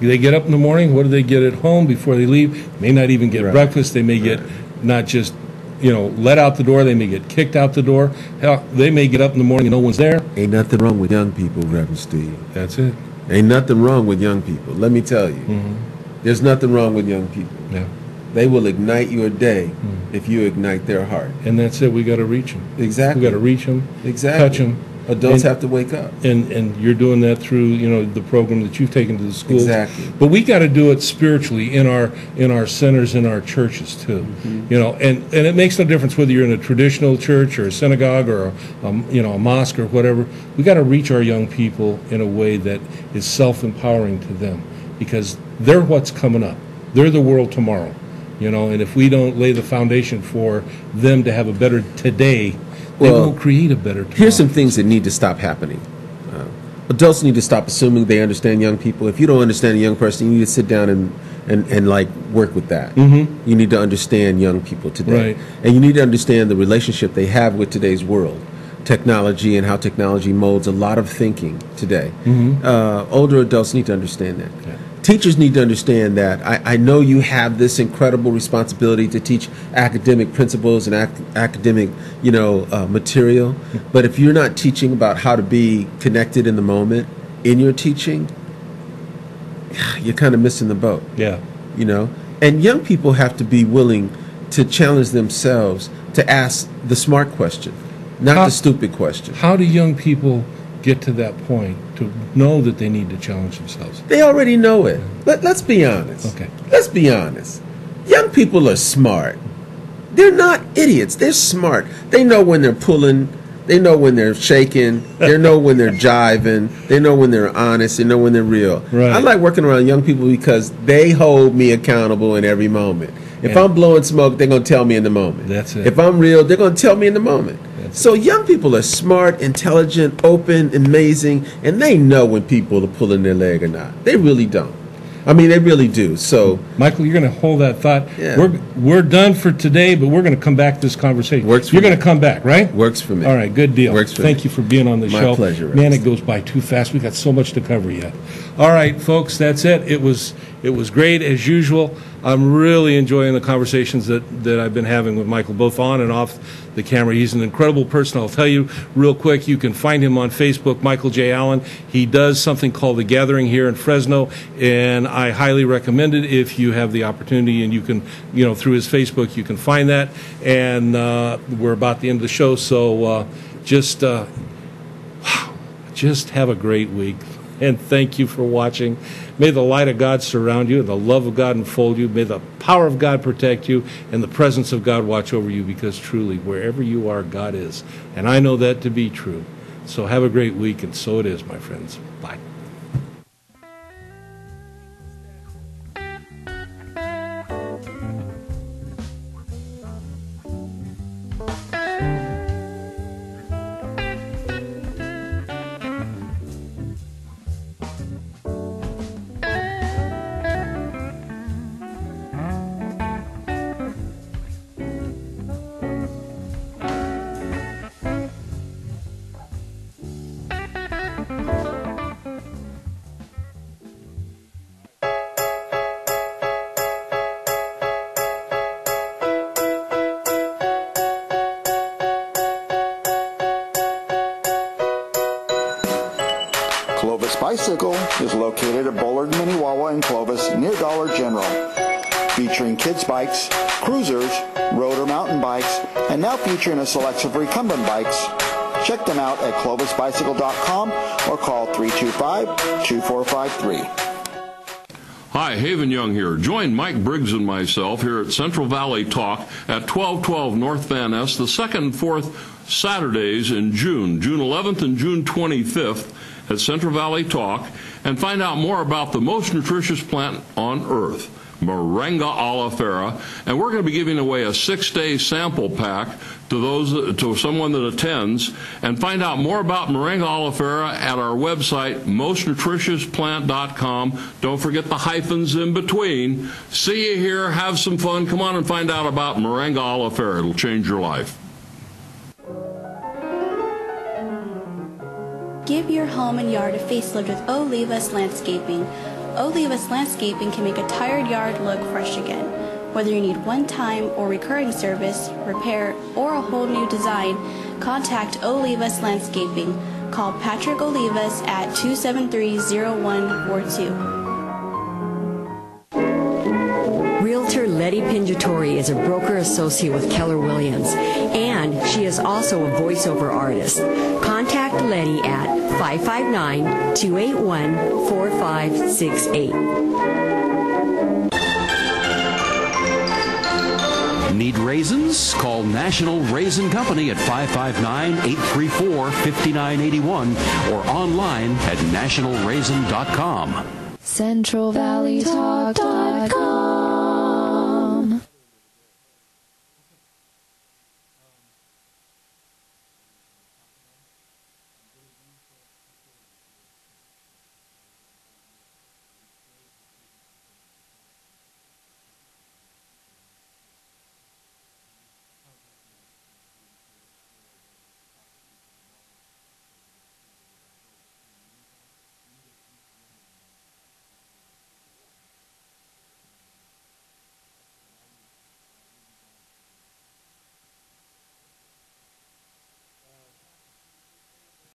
They get up in the morning. What do they get at home before they leave? May not even get Right. breakfast. They may get not just, you know, let out the door. They may get kicked out the door. Hell, they may get up in the morning and no one's there. Ain't nothing wrong with young people, Reverend Steve. That's it. Ain't nothing wrong with young people. Let me tell you, mm-hmm. There's nothing wrong with young people. Yeah. They will ignite your day if you ignite their heart. And that's it. We got to reach them. Exactly. We got to reach them. Exactly. Touch them. Adults have to wake up. And and you're doing that through you know the program that you've taken to the schools. Exactly. But we got to do it spiritually in our in our centers in our churches too. Mm-hmm. You know, and and it makes no difference whether you're in a traditional church or a synagogue or a, um, you know a mosque or whatever. We got to reach our young people in a way that is self-empowering to them because they're what's coming up. They're the world tomorrow. You know, and if we don't lay the foundation for them to have a better today, they Well, won't create a better tomorrow. Here's some things that need to stop happening. Uh, adults need to stop assuming they understand young people. If you don't understand a young person, you need to sit down and, and, and like work with that. Mhm. You need to understand young people today. Right. And you need to understand the relationship they have with today's world, technology, and how technology molds a lot of thinking today. Mhm. Uh, older adults need to understand that. Teachers need to understand that. I, I know you have this incredible responsibility to teach academic principles and ac- academic, you know, uh, material. But if you're not teaching about how to be connected in the moment in your teaching, you're kind of missing the boat. Yeah. You know, and young people have to be willing to challenge themselves to ask the smart question, not How- the stupid question. How do young people get to that point to know that they need to challenge themselves? They already know it. Let, let's be honest. Okay. Let's be honest. Young people are smart. They're not idiots. They're smart. They know when they're pulling. They know when they're shaking. They know when they're jiving. They know when they're honest. They know when they're real. Right. I like working around young people because they hold me accountable in every moment. If Yeah. I'm blowing smoke, they're going to tell me in the moment. That's it. If I'm real, they're going to tell me in the moment. So young people are smart, intelligent, open, amazing, and they know when people are pulling their leg or not. They really don't. I mean, they really do. So, Michael, you're going to hold that thought. Yeah. We're, we're done for today, but we're going to come back to this conversation. Works for You're going to come back, right? Works for me. All right, good deal. Works for Thank me. you for being on the My show. pleasure, Man, it goes by too fast. We got so much to cover yet. All right, folks, that's it. It was it was great as usual. I'm really enjoying the conversations that, that I've been having with Michael, both on and off the camera. He's an incredible person. I'll tell you real quick, you can find him on Facebook, Michael J. Allen. He does something called The Gathering here in Fresno, and I highly recommend it if you have the opportunity and you can, you know, through his Facebook, you can find that. And uh, we're about the end of the show, so uh, just, uh, just have a great week. And thank you for watching. May the light of God surround you, and the love of God enfold you. May the power of God protect you, and the presence of God watch over you, because truly, wherever you are, God is. And I know that to be true. So have a great week, and so it is, my friends. Bye. Featuring a selection of recumbent bikes. Check them out at clovisbicycle.com or call 325-2453. Hi, Haven Young here. Join Mike Briggs and myself here at Central Valley Talk at 1212 North Van Ness the second fourth Saturdays in June, June 11th and June 25th at Central Valley Talk, and find out more about the most nutritious plant on earth. Moringa oleifera, and we're going to be giving away a six-day sample pack to those to someone that attends, and find out more about Moringa oleifera at our website mostnutritiousPlant.com. Don't forget the hyphens in between. See you here, have some fun. Come on and find out about Moringa oleifera. It'll change your life. Give your home and yard a facelift with Olivas Landscaping. Olivas Landscaping can make a tired yard look fresh again. Whether you need one-time or recurring service, repair, or a whole new design, contact Olivas Landscaping. Call Patrick Olivas at 273-0142. Realtor Letty Pinjatori is a broker associate with Keller Williams, and she is also a voiceover artist. Contact Letty at 559 281 4568. Need raisins? Call National Raisin Company at 559-834-5981 or online at nationalraisin.com. CentralValleyTalk.com